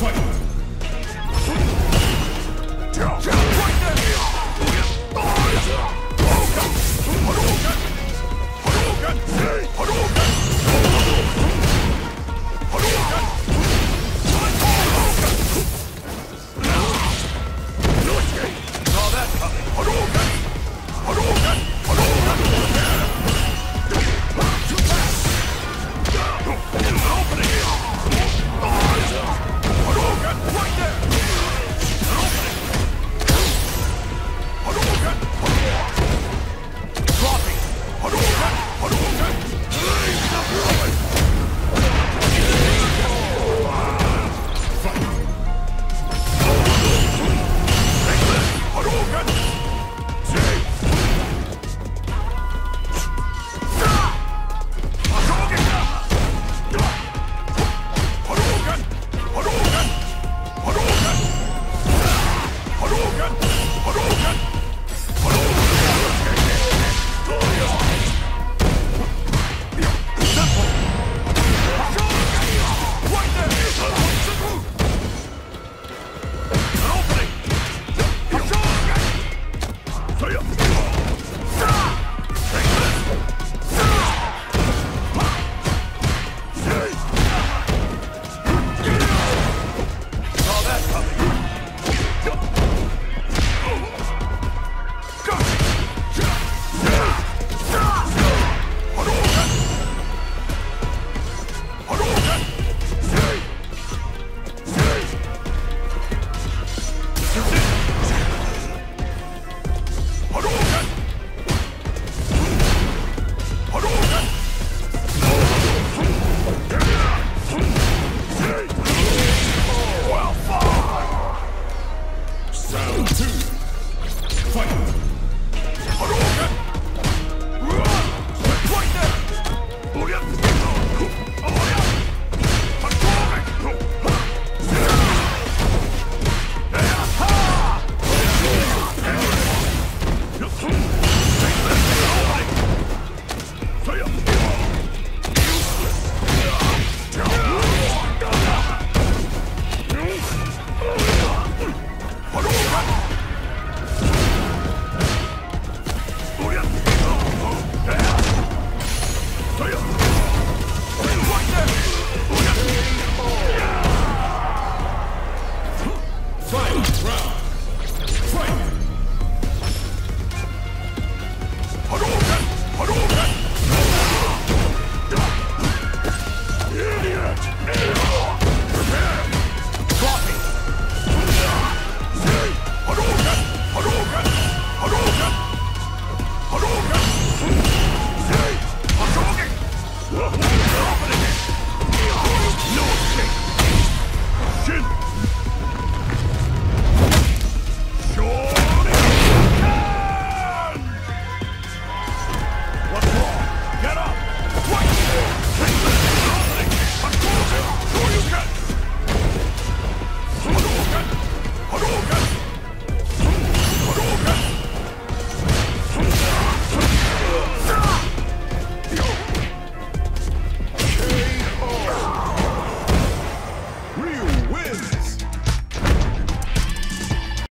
快。